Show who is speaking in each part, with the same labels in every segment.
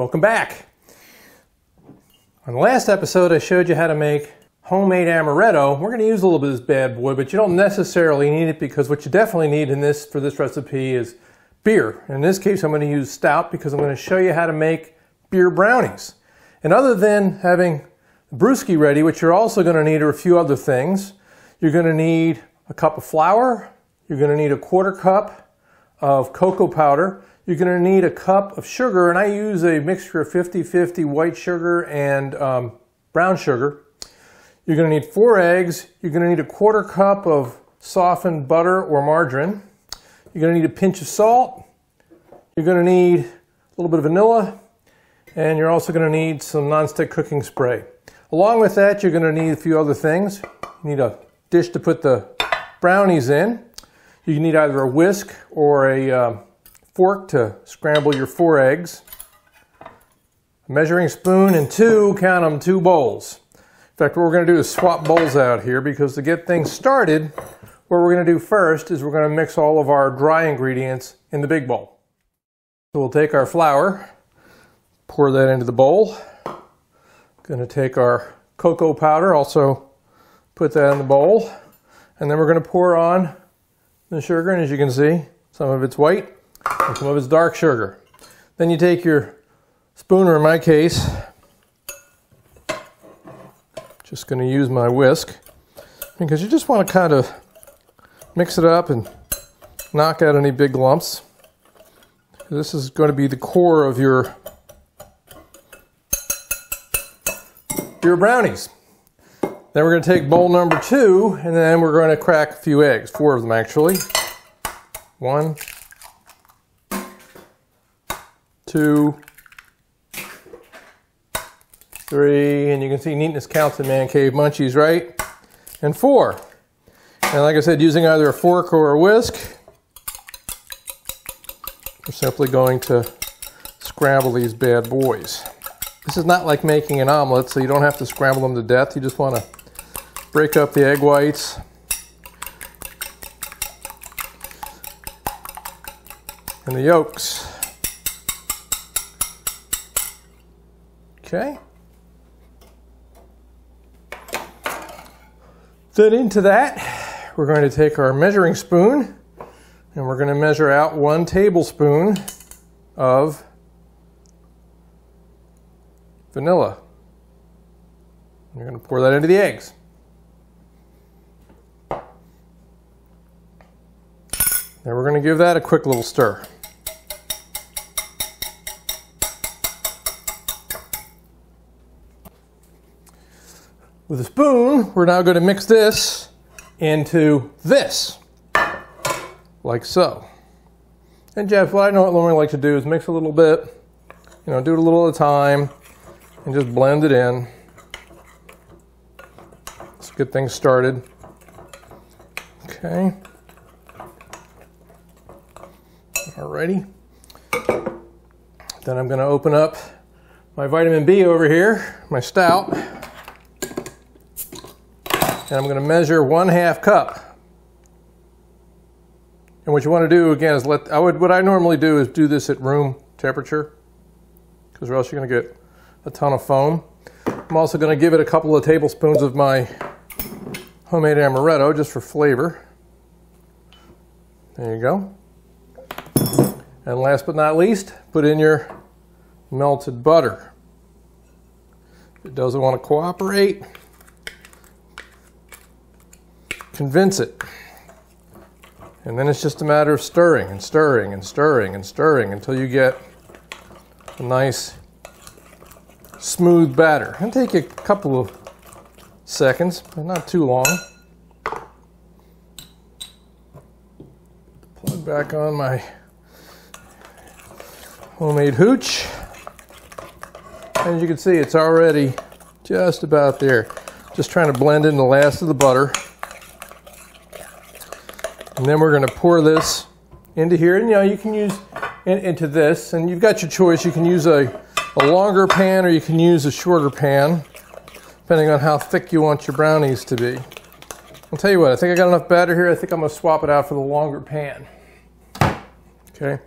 Speaker 1: Welcome back. On the last episode, I showed you how to make homemade amaretto. We're going to use a little bit of this bad boy, but you don't necessarily need it because what you definitely need in this for this recipe is beer. In this case, I'm going to use stout because I'm going to show you how to make beer brownies. And other than having brewski ready, which you're also going to need are a few other things, you're going to need a cup of flour, you're going to need a quarter cup of cocoa powder, you're going to need a cup of sugar, and I use a mixture of 50-50 white sugar and um, brown sugar. You're going to need four eggs. You're going to need a quarter cup of softened butter or margarine. You're going to need a pinch of salt. You're going to need a little bit of vanilla. And you're also going to need some nonstick cooking spray. Along with that, you're going to need a few other things. You need a dish to put the brownies in. You need either a whisk or a uh, fork to scramble your four eggs, a measuring spoon, and two, count them, two bowls. In fact, what we're going to do is swap bowls out here because to get things started, what we're going to do first is we're going to mix all of our dry ingredients in the big bowl. So we'll take our flour, pour that into the bowl. Going to take our cocoa powder, also put that in the bowl. And then we're going to pour on the sugar, and as you can see, some of it's white, some of it's dark sugar. Then you take your spoon, or in my case, just going to use my whisk, because you just want to kind of mix it up and knock out any big lumps. This is going to be the core of your your brownies. Then we're going to take bowl number two, and then we're going to crack a few eggs, four of them actually. One, two, three, and you can see neatness counts in Man Cave Munchies, right? And four. And like I said, using either a fork or a whisk, we're simply going to scramble these bad boys. This is not like making an omelet, so you don't have to scramble them to death. You just want to break up the egg whites. And the yolks. Okay. Then into that, we're going to take our measuring spoon and we're going to measure out one tablespoon of vanilla. You're going to pour that into the eggs. Then we're going to give that a quick little stir. With a spoon, we're now going to mix this into this, like so. And Jeff, what I normally like to do is mix a little bit, you know, do it a little at a time, and just blend it in. Let's get things started. Okay. Alrighty. Then I'm going to open up my vitamin B over here, my stout and I'm going to measure one half cup. And what you want to do again is let I would what I normally do is do this at room temperature because or else you're going to get a ton of foam. I'm also going to give it a couple of tablespoons of my homemade amaretto just for flavor. There you go. And last but not least, put in your melted butter. If it doesn't want to cooperate, convince it. And then it's just a matter of stirring and stirring and stirring and stirring until you get a nice smooth batter. It'll take a couple of seconds, but not too long. Plug back on my homemade hooch. As you can see, it's already just about there. Just trying to blend in the last of the butter. And then we're going to pour this into here. And you know, you can use in, into this, and you've got your choice. You can use a, a longer pan or you can use a shorter pan, depending on how thick you want your brownies to be. I'll tell you what, I think I got enough batter here. I think I'm going to swap it out for the longer pan. Okay.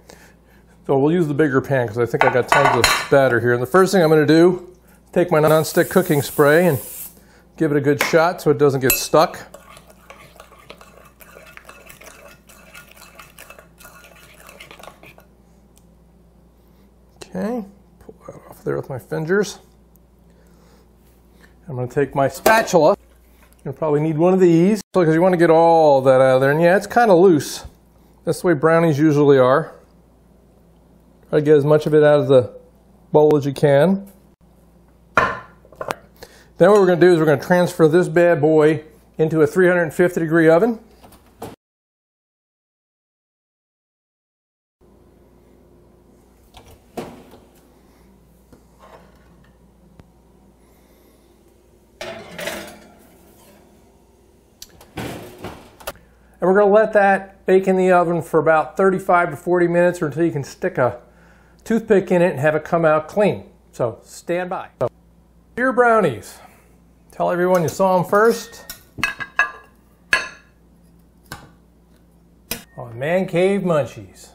Speaker 1: So we'll use the bigger pan because I think I got tons of batter here. And the first thing I'm going to do, take my non-stick cooking spray and give it a good shot so it doesn't get stuck. Okay, pull that off there with my fingers. I'm going to take my spatula. You'll probably need one of these because you want to get all that out of there. And yeah, it's kind of loose. That's the way brownies usually are. Try to get as much of it out of the bowl as you can. Then what we're going to do is we're going to transfer this bad boy into a 350 degree oven. And we're going to let that bake in the oven for about 35 to 40 minutes or until you can stick a toothpick in it and have it come out clean. So stand by. So, your brownies. Tell everyone you saw them first. On Man Cave Munchies.